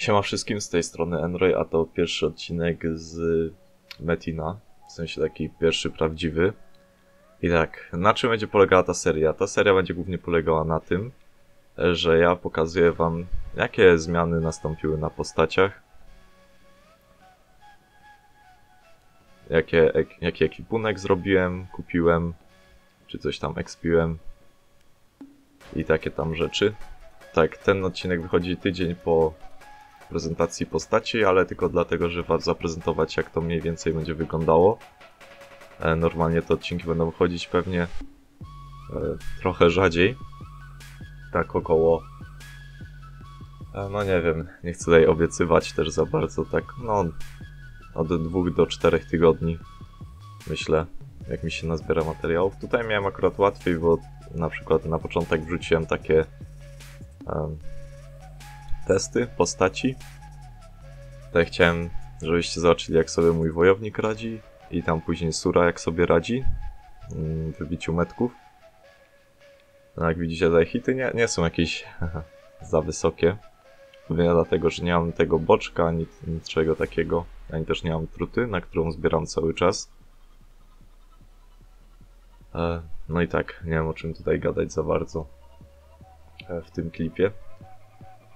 Siema wszystkim, z tej strony Enroy, a to pierwszy odcinek z Metina, w sensie taki pierwszy prawdziwy. I tak, na czym będzie polegała ta seria? Ta seria będzie głównie polegała na tym, że ja pokazuję wam, jakie zmiany nastąpiły na postaciach, jakie, ek, jaki ekipunek zrobiłem, kupiłem, czy coś tam expiłem i takie tam rzeczy. Tak, ten odcinek wychodzi tydzień po prezentacji postaci, ale tylko dlatego, że was zaprezentować jak to mniej więcej będzie wyglądało. E, Normalnie te odcinki będą wychodzić pewnie e, trochę rzadziej. Tak około e, no nie wiem, nie chcę tutaj obiecywać też za bardzo, tak no od dwóch do czterech tygodni myślę, jak mi się nazbiera materiałów. Tutaj miałem akurat łatwiej, bo na przykład na początek wrzuciłem takie em, testy postaci. Tutaj chciałem, żebyście zobaczyli jak sobie mój wojownik radzi i tam później Sura jak sobie radzi mm, w wybiciu metków. No jak widzicie te hity nie, nie są jakieś za wysokie. Pewnie dlatego, że nie mam tego boczka, ani niczego takiego, ani też nie mam truty, na którą zbieram cały czas. E, No i tak, nie wiem o czym tutaj gadać za bardzo e, w tym klipie.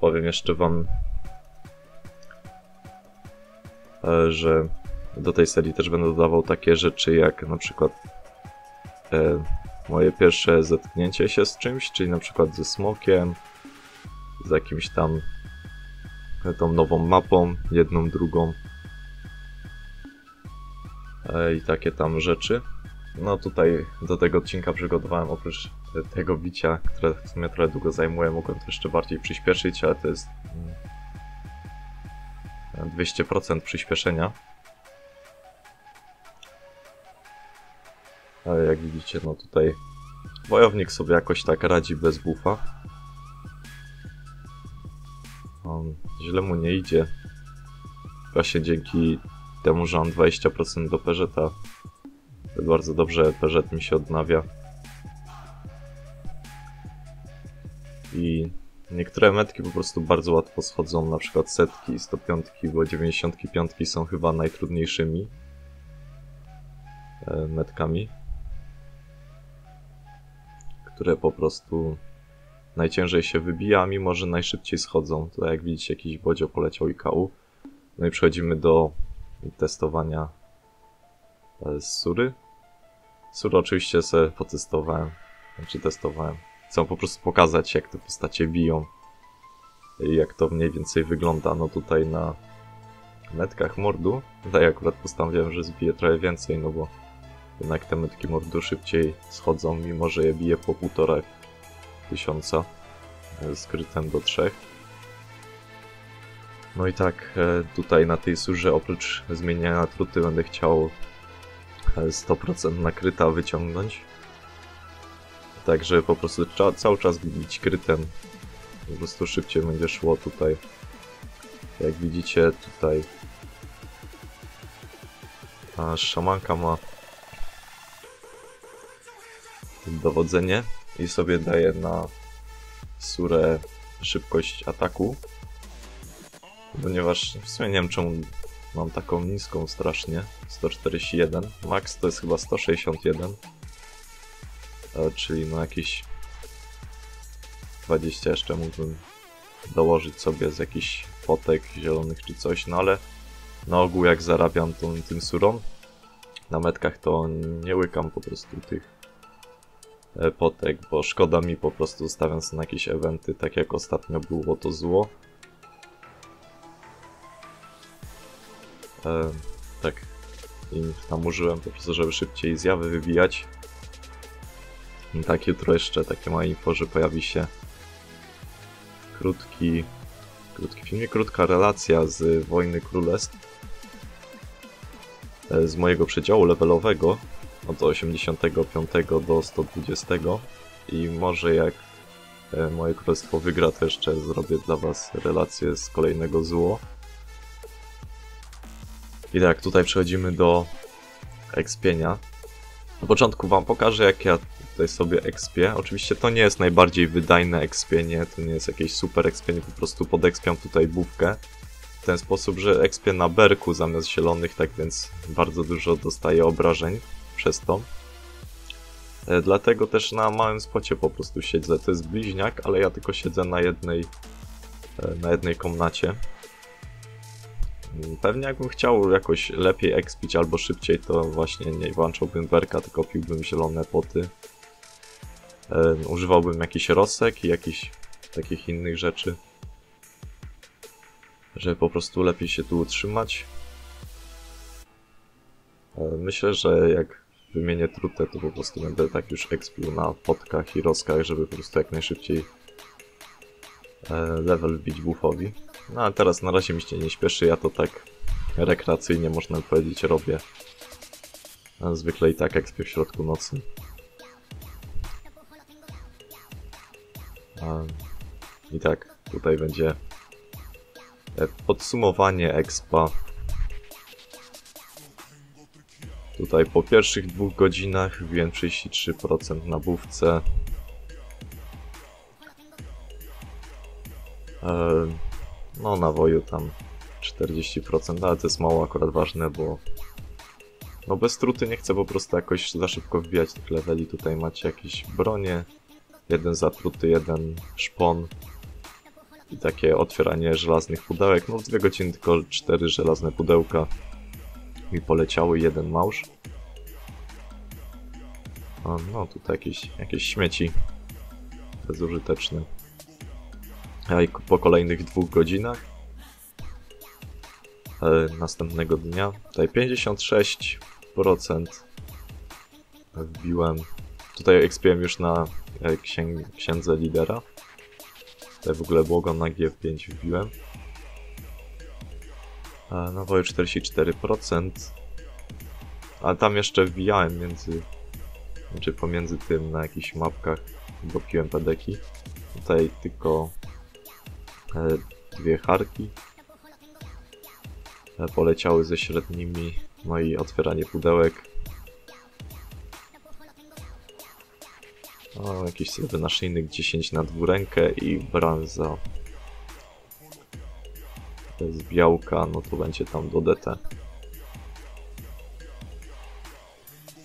Powiem jeszcze wam, e, że do tej serii też będę dodawał takie rzeczy jak na przykład e, moje pierwsze zetknięcie się z czymś, czyli na przykład ze smokiem, z jakimś tam e, tą nową mapą, jedną, drugą i takie tam rzeczy. No tutaj do tego odcinka przygotowałem oprócz tego bicia, które w sumie trochę długo zajmuje, mogłem to jeszcze bardziej przyspieszyć, ale to jest mm, 200% przyspieszenia. Ale jak widzicie, no tutaj wojownik sobie jakoś tak radzi bez buffa. On źle mu nie idzie. Właśnie dzięki temu, że mam 20% do bardzo dobrze Peżet mi się odnawia. I niektóre metki po prostu bardzo łatwo schodzą, na przykład setki, 105, bo 95 są chyba najtrudniejszymi e, metkami, które po prostu najciężej się wybija, mimo że najszybciej schodzą. Tutaj jak widzicie jakiś bodzio poleciał i KU. No i przechodzimy do testowania e, Sury. Sury oczywiście sobie potestowałem, znaczy testowałem. Chcę po prostu pokazać jak te postacie biją i jak to mniej więcej wygląda. No tutaj na metkach mordu, tutaj akurat postanowiłem, że zbiję trochę więcej, no bo jednak te metki mordu szybciej schodzą, mimo że je bije po półtora tysiąca e, z krytem do trzech. No i tak, e, tutaj na tej surze oprócz zmieniania truty będę chciał e, 100% nakryta wyciągnąć. Tak, żeby po prostu cały czas bić krytem. Po prostu szybciej będzie szło tutaj. Jak widzicie tutaj ta szamanka ma dowodzenie i sobie daje na surę szybkość ataku. Ponieważ w sumie nie wiem czemu mam taką niską strasznie. 141. Max to jest chyba 161. E, czyli no jakieś 20 jeszcze mógłbym dołożyć sobie z jakichś potek zielonych czy coś, no ale na ogół jak zarabiam tą, tym surą na metkach to nie łykam po prostu tych e, potek, bo szkoda mi po prostu stawiając na jakieś eventy, tak jak ostatnio było to zło. E, tak, i tam użyłem po prostu, żeby szybciej zjawy wybijać. I tak, jutro jeszcze takie małe info, że pojawi się krótki, krótki filmik, krótka relacja z Wojny Królestw. E, Z mojego przedziału levelowego od 85 do 120 i może jak e, moje królestwo wygra, to jeszcze zrobię dla was relację z kolejnego zło. I tak, tutaj przechodzimy do ekspienia. Na początku wam pokażę, jak ja tutaj sobie expię. Oczywiście to nie jest najbardziej wydajne expienie, to nie jest jakieś super expienie, po prostu podekspiam tutaj bówkę. W ten sposób, że expię na berku zamiast zielonych, tak więc bardzo dużo dostaję obrażeń przez to. E, Dlatego też na małym spocie po prostu siedzę. To jest bliźniak, ale ja tylko siedzę na jednej, e, na jednej komnacie. Pewnie jakbym chciał jakoś lepiej expić albo szybciej, to właśnie nie włączałbym berka, tylko piłbym zielone poty. Używałbym jakiś rosek i jakichś takich innych rzeczy. Żeby po prostu lepiej się tu utrzymać. E, myślę, że jak wymienię trutę, to po prostu będę tak już expił na potkach i roskach, żeby po prostu jak najszybciej e, level wbić buffowi. No ale teraz na razie mi się nie śpieszy, ja to tak rekreacyjnie można powiedzieć robię. Zwykle i tak expię w środku nocy. I tak, tutaj będzie e, podsumowanie expa. Tutaj po pierwszych dwóch godzinach wbiłem 33% na bówce. No na woju tam 40%, ale to jest mało akurat ważne, bo no bez truty nie chcę po prostu jakoś za szybko wbijać tych leveli. Tutaj macie jakieś bronie, jeden zatruty, jeden szpon i takie otwieranie żelaznych pudełek. No w dwie godziny tylko cztery żelazne pudełka mi poleciały, jeden małż. No tutaj jakieś, jakieś śmieci bezużyteczne. Po kolejnych dwóch godzinach e, następnego dnia tutaj 56% wbiłem. Tutaj expiłem już na e, księdze lidera. Tutaj w ogóle błogo na G5 wbiłem. E, Na woju 44%. Ale tam jeszcze wbijałem między... Znaczy pomiędzy tym na jakichś mapkach dopiłem pedeki. Tutaj tylko dwie harki. E, poleciały ze średnimi. No i otwieranie pudełek. O, jakiś sobie naszyjnik 10 na dwurękę i branza z białka, no to będzie tam do DT.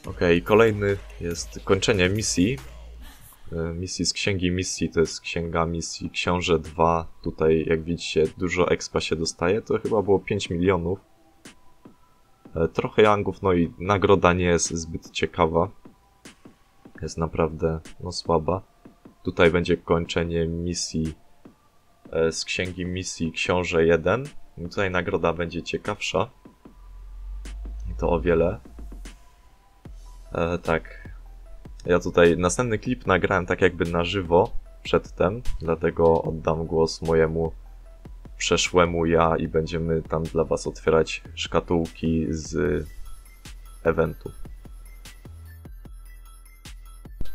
Ok, kolejny jest kończenie misji. E, Misji z księgi misji, to jest księga misji Książę 2. Tutaj, jak widzicie, dużo expa się dostaje. To chyba było 5 milionów. E, Trochę yangów, no i nagroda nie jest zbyt ciekawa. Jest naprawdę no, słaba. Tutaj będzie kończenie misji e, z księgi misji Książę 1. I Tutaj nagroda będzie ciekawsza. I to o wiele. E, tak. Ja tutaj następny klip nagrałem tak jakby na żywo przedtem, dlatego oddam głos mojemu przeszłemu ja i będziemy tam dla was otwierać szkatułki z eventu.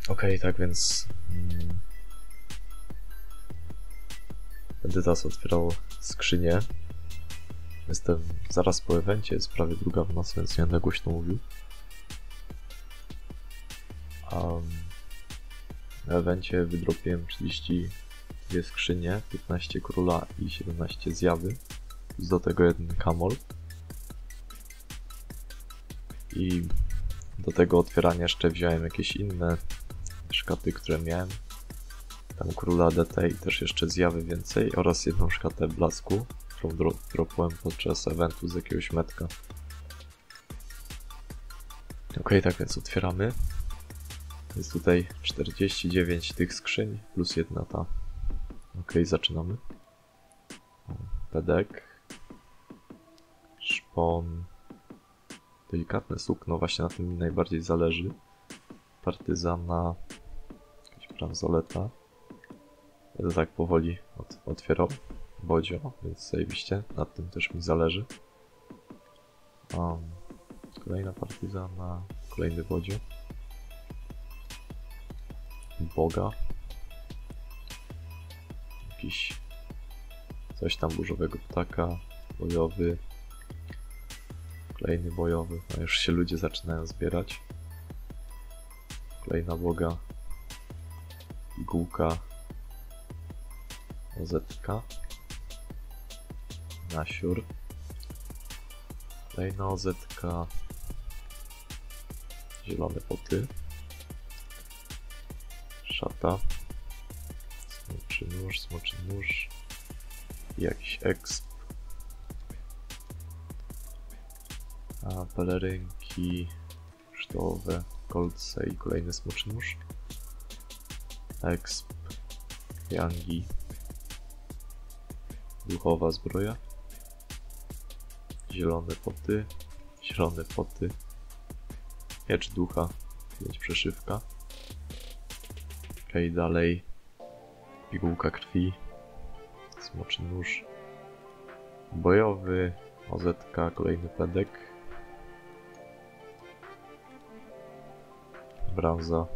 Okej, tak więc mm, będę teraz otwierał skrzynię. Jestem zaraz po evencie, jest prawie druga w nocy, więc nie będę głośno mówił. Um, na evencie wydropiłem 32 skrzynie, 15 króla i 17 zjawy. Do tego jeden kamol. I do tego otwierania jeszcze wziąłem jakieś inne szkaty, które miałem. Tam króla DT i też jeszcze zjawy więcej oraz jedną szkatę blasku, którą dro podczas eventu z jakiegoś metka. Ok, tak więc otwieramy. Jest tutaj 49 tych skrzyń, plus jedna ta. Ok, zaczynamy. Pedek. Szpon. Delikatne sukno, właśnie na tym mi najbardziej zależy. Partyzana. Jakaś bransoleta. Będę tak powoli od, otwierał bodzio, więc zajebiście. Nad tym też mi zależy. Um, kolejna partyzana, kolejny bodzio. Boga. Jakiś coś tam burzowego ptaka, bojowy. Kolejny bojowy. No już się ludzie zaczynają zbierać. Kolejna boga. Pigułka. Ozetka. Nasiur. Kolejna ozetka. Zielone poty. Szata. Smoczy nóż, smoczy nóż. Jakiś exp. A pelerynki sztołowe, kolce i kolejny smoczy nóż. Exp. Yangi. Duchowa zbroja. Zielone poty. Zielone poty. Miecz ducha. Mieć przeszywka. Okej, dalej. Pigułka krwi. Smoczy nóż. Bojowy. Ozetka, kolejny pedek. Branza.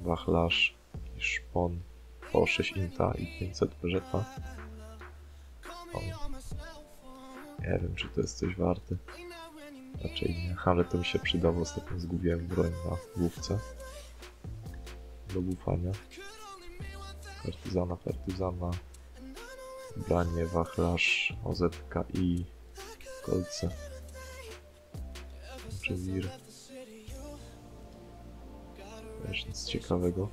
Wachlarz. i Szpon. Po 6 inta i 500 peżeta. O. Nie wiem, czy to jest coś warte. Raczej nie, ale to mi się przydało. Ostatnio zgubiłem broń na główce. Do bufania. Partyzana, partyzana. Branie, wachlarz, ozetka i kolce. Czy wir. Też nic ciekawego.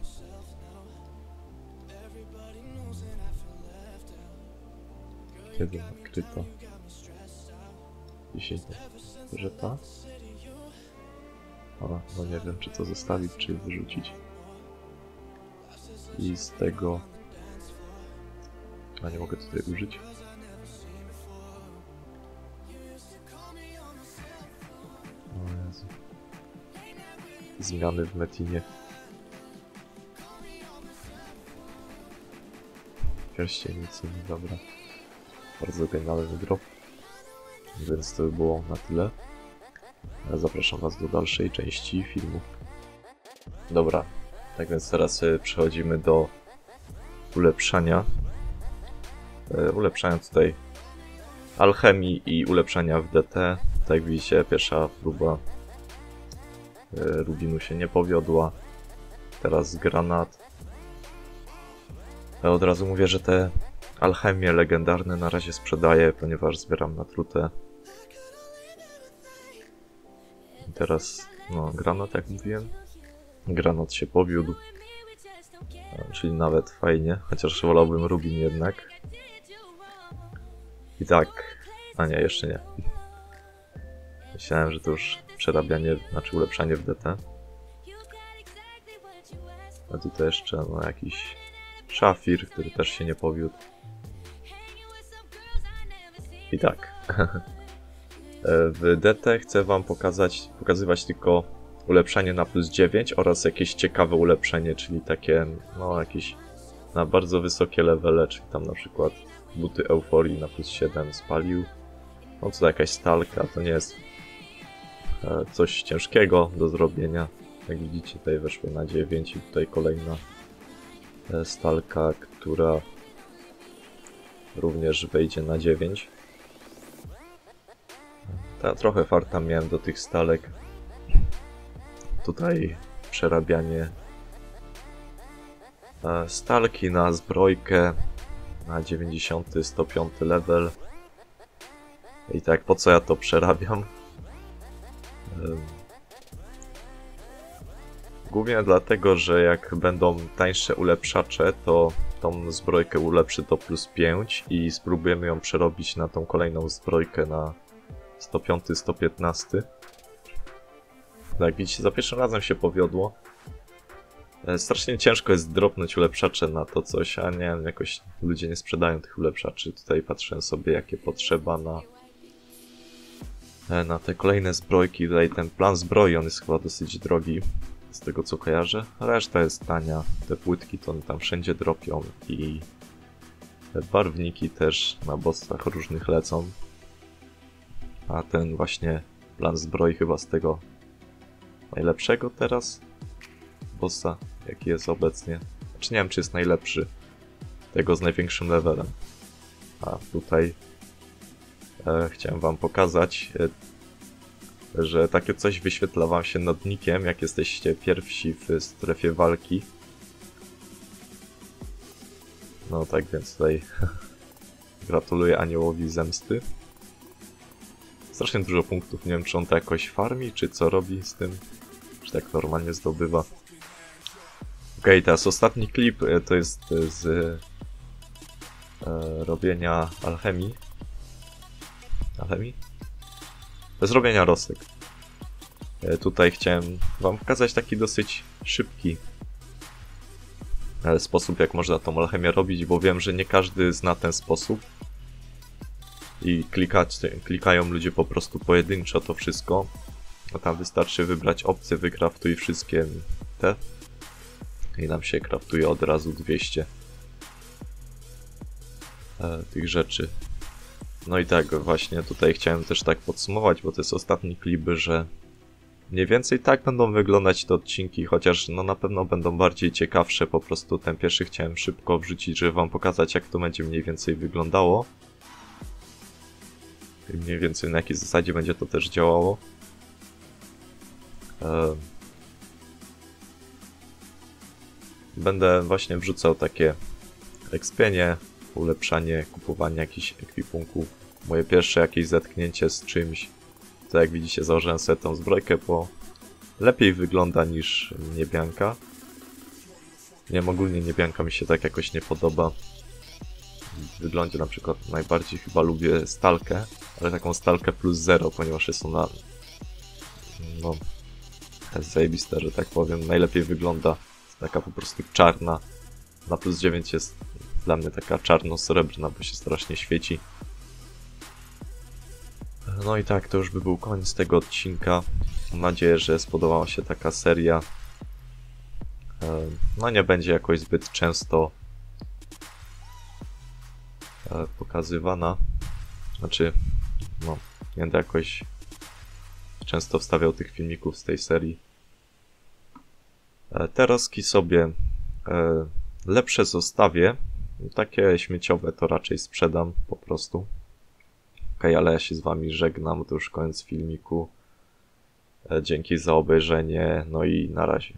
Kiedy nakryto? 10 żeta. A, no nie wiem, czy to zostawić, czy wyrzucić. I z tego... A nie mogę tutaj użyć. O Jezu. Zmiany w Metinie. Pierścienicy, no dobra. Bardzo genialny drop. Więc to by było na tyle. Zapraszam Was do dalszej części filmu. Dobra, tak więc teraz e, przechodzimy do ulepszania. E, Ulepszania tutaj alchemii i ulepszania w DT. Tak widzicie, pierwsza próba e, Rubinu się nie powiodła. Teraz granat. Od razu mówię, że te alchemie legendarne na razie sprzedaję, ponieważ zbieram na trutę. Teraz, no, granat jak mówiłem. Granat się powiódł. E, Czyli nawet fajnie, chociaż wolałbym Rubin jednak. I tak, a nie, jeszcze nie. Myślałem, że to już przerabianie, znaczy ulepszanie w DT. A tutaj jeszcze no, jakiś szafir, który też się nie powiódł. I tak. W DT chcę wam pokazać, pokazywać tylko ulepszenie na plus 9 oraz jakieś ciekawe ulepszenie, czyli takie, no jakieś na bardzo wysokie levele, czyli tam na przykład buty euforii na plus 7 spalił. No to jakaś stalka, to nie jest e, coś ciężkiego do zrobienia. Jak widzicie tutaj weszło na 9 i tutaj kolejna e, stalka, która również wejdzie na 9. Ta, trochę farta miałem do tych stalek. Tutaj przerabianie e, stalki na zbrojkę na 90, 105 level. I tak, po co ja to przerabiam? Głównie dlatego, że jak będą tańsze ulepszacze, to tą zbrojkę ulepszy do plus 5 i spróbujemy ją przerobić na tą kolejną zbrojkę na 105, 115. Tak, jak widzicie, za pierwszym razem się powiodło. E, Strasznie ciężko jest dropnąć ulepszacze na to coś, a nie jakoś ludzie nie sprzedają tych ulepszaczy. Tutaj patrzę sobie, jakie potrzeba na, e, na te kolejne zbrojki. Tutaj ten plan zbroi, on jest chyba dosyć drogi, z tego co kojarzę. Reszta jest tania. Te płytki to one tam wszędzie dropią i te barwniki też na bossach różnych lecą. A ten właśnie plan zbroi chyba z tego najlepszego teraz bossa, jaki jest obecnie. Znaczy nie wiem, czy jest najlepszy. Tego z największym levelem. A tutaj e, chciałem wam pokazać. E, że takie coś wyświetla wam się nodnikiem, jak jesteście pierwsi w strefie walki. No tak więc tutaj gratuluję Aniołowi Zemsty. Strasznie dużo punktów, nie wiem czy on to jakoś farmi, czy co robi z tym, tak normalnie zdobywa. Okej, teraz ostatni klip e, to jest e, z e, robienia alchemii. Alchemii? Bez robienia rosek. E, tutaj chciałem wam pokazać taki dosyć szybki e, sposób, jak można tą alchemię robić, bo wiem, że nie każdy zna ten sposób. I klikać, klikają ludzie po prostu pojedynczo to wszystko. A tam wystarczy wybrać opcję, wykraftuj wszystkie te. I nam się kraftuje od razu 200 e, tych rzeczy. No i tak, właśnie tutaj chciałem też tak podsumować, bo to jest ostatni klip, że mniej więcej tak będą wyglądać te odcinki, chociaż no na pewno będą bardziej ciekawsze, po prostu ten pierwszy chciałem szybko wrzucić, żeby wam pokazać jak to będzie mniej więcej wyglądało. I mniej więcej na jakiej zasadzie będzie to też działało. E, Będę właśnie wrzucał takie ekspienie, ulepszanie, kupowanie jakichś ekwipunków. Moje pierwsze jakieś zetknięcie z czymś. To jak widzicie założyłem sobie tą zbrojkę, bo lepiej wygląda niż niebianka. Nie wiem, ogólnie niebianka mi się tak jakoś nie podoba. W wyglądzie na przykład najbardziej chyba lubię stalkę, ale taką stalkę plus zero, ponieważ jest ona no jest zajebista, że tak powiem. Najlepiej wygląda taka po prostu czarna. Na plus 9 jest dla mnie taka czarno-srebrna, bo się strasznie świeci. No i tak, to już by był koniec tego odcinka. Mam nadzieję, że spodobała się taka seria. E, no nie będzie jakoś zbyt często e, pokazywana. Znaczy, no, nie będę jakoś często wstawiał tych filmików z tej serii. E, te roski sobie lepsze zostawię. Takie śmieciowe to raczej sprzedam po prostu. Ok, ale ja się z wami żegnam, to już koniec filmiku. Dzięki za obejrzenie, no i na razie.